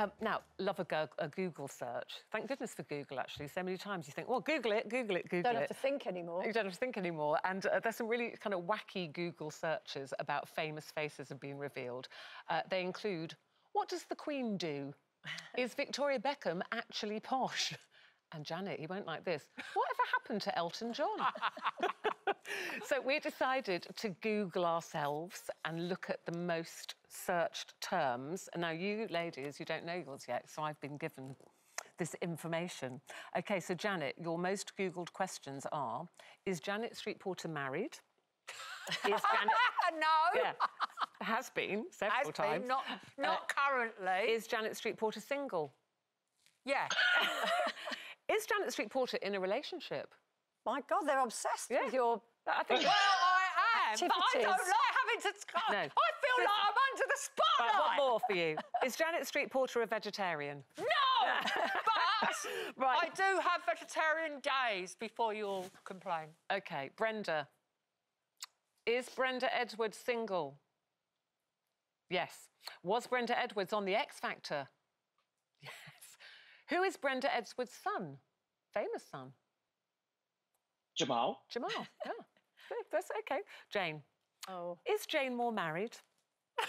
Um, now, love a, go a, Google search. Thank goodness for Google, actually. So many times you think, well, Google it, Google it, Google it. Don't have to think anymore. You don't have to think anymore. And uh, there's some really kind of wacky Google searches about famous faces have been revealed. Uh, they include, what does the Queen do? Is Victoria Beckham actually posh? And Janet, he won't like this. Whatever happened to Elton John? so we decided to Google ourselves and look at the most searched terms. And now you ladies, you don't know yours yet, so I've been given this information. OK, so Janet, your most Googled questions are, is Janet Street Porter married? is Janet... no. Yeah, has been several has times. Been, not, not uh, currently. Is Janet Street Porter single? Yeah. Is Janet Street Porter in a relationship? My God, they're obsessed yeah. with your. I think. Well, I am, activities. but I don't like having to. No. I feel like I'm under the spotlight. Right, what more for you? Is Janet Street Porter a vegetarian? No, but right. I do have vegetarian days before you all complain. OK, Brenda. Is Brenda Edwards single? Yes. Was Brenda Edwards on The X Factor? Yes. Who is Brenda Edwards' son? Famous son? Jamal. Jamal, yeah. That's OK. Jane. Oh. Is Jane Moore married?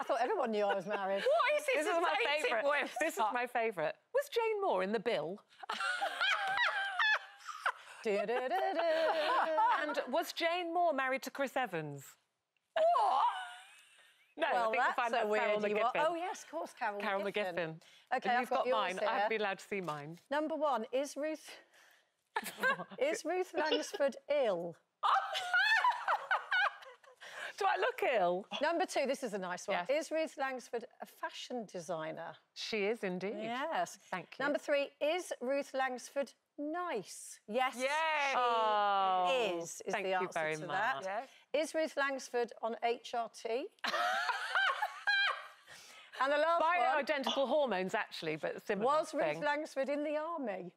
I thought everyone knew I was married. What is this? This is my favourite. This is my favourite. Was Jane Moore in the bill? and was Jane Moore married to Chris Evans? What? No, well, I think we'll find out Oh, yes, of course, Carol, Carol McGiffin. McGiffin. OK, and I've you've got, got mine. Here. I have to be allowed to see mine. Number one, is Ruth... is Ruth Langsford ill? Do I look ill? Number two, this is a nice one. Yes. Is Ruth Langsford a fashion designer? She is indeed. Yes. Thank you. Number three, is Ruth Langsford nice? Yes, yes. she oh, is, is thank the answer you very to much. that. Yes. Is Ruth Langsford on HRT? and the last Bioidentical one, hormones, actually, but similar Was thing. Ruth Langsford in the army?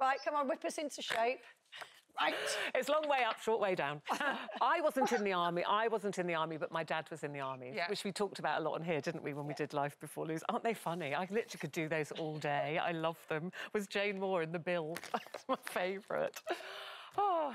Right, come on, whip us into shape. Right. It's long way up, short way down. I wasn't in the army. I wasn't in the army, but my dad was in the army, yeah. which we talked about a lot on here, didn't we, when yeah. we did Life Before Loose? Aren't they funny? I literally could do those all day. I love them. Was Jane Moore in the bill? That's my favourite. Oh.